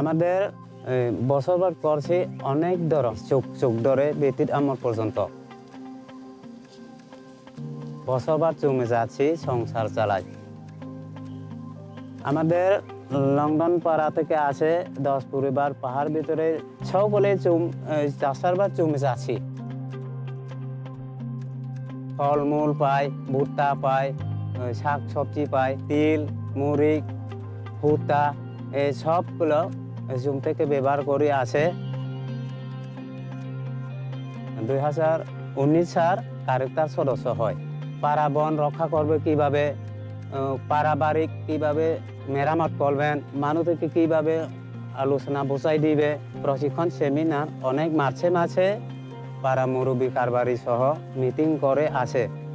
আমাদের বসবাস করছে অনেক ধর চোখ চোখ ধরে বেতির আমার পর্যন্ত। বসবাস জমে যাচ্ছি, সংসার চালাই। আমাদের লন্ডন পাড়া থেকে আছে দশ পরিবার, পাহাড় ভিতরে সকলে চুম চাষারবার জমে যাচ্ছি। ফলমূল পায় ভুট্টা পায় শাক সবজি পায় তিল, মুড়ি, ভুট্টা এই সবগুলো জুম থেকে ব্যবহার করে আছে। দুই হাজার উনিশ সাল কারেক্টার সদস্য হয়। পাড়া বন রক্ষা করবে কীভাবে? পারিবারিক কীভাবে মেরামত করবেন? মানুষকে কীভাবে আলোচনা বোঝাই দিবে? প্রশিক্ষণ, সেমিনার অনেক মাঝে মাঝে পাড়া মুরব্বী কারবারি সহ মিটিং করে আসে।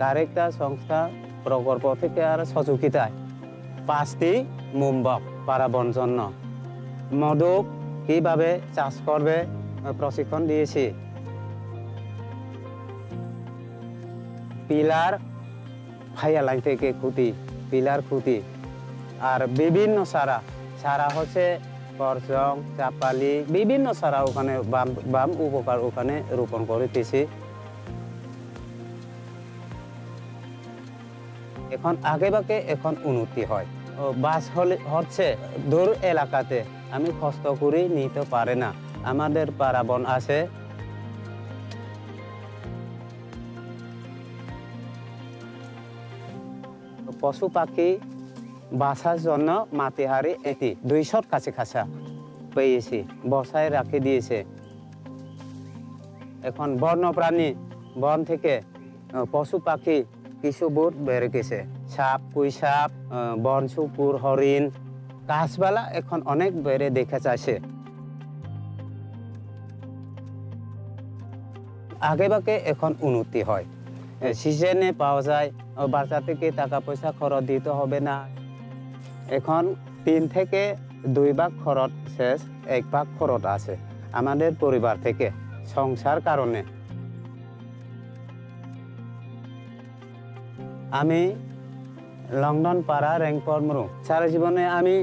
কারেক্টা সংস্থা, প্রকল্প থেকে আর সহযোগিতায়। পাঁচটি মুম্বক পারাবন জন্য মদক কীভাবে চাষ করবে প্রশিক্ষণ দিয়েছি। পিলার ফাইয়া লাইন থেকে খুঁটি, পিলার খুঁটি। আর বিভিন্ন সারা সারা হচ্ছে করচং চাপালি, বিভিন্ন সারা ওখানে বাম বাম উপকার ওখানে রোপণ করিতেছি এখন আগে বাকে এখন উন্নতি হয়। বাস হলে, হচ্ছে দূর এলাকাতে। আমি কষ্ট করে নিতে পারে না। আমাদের পারাবন আছে। পশু পাখি বাসার জন্য মাটিহারি এটি দুইশোর কাছে কাছা পেয়েছি। বসায় রাখে দিয়েছে। এখন বন্যপ্রাণী বন থেকে পশু পাখি কিছু বোট বেড়ে গেছে সাপ, কুই সাপ বন, শুকুর, হরিণ গাছপালা এখন অনেক বেড়ে দেখা যাচ্ছে আগে বাকে এখন উন্নতি হয়। সিজনে পাওয়া যায় বাচ্চা থেকে টাকা পয়সা খরচ দিতে হবে না। এখন তিন থেকে দুই ভাগ খরচ শেষ, এক ভাগ খরচ আছে আমাদের পরিবার থেকে, সংসার কারণে। আমি লন্ডন পাড়া রেংপর মরু। সারা জীবনে আমি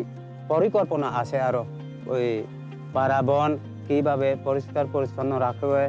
পরিকল্পনা আছে আরও। ওই পাড়া বন কীভাবে পরিষ্কার পরিচ্ছন্ন রাখবে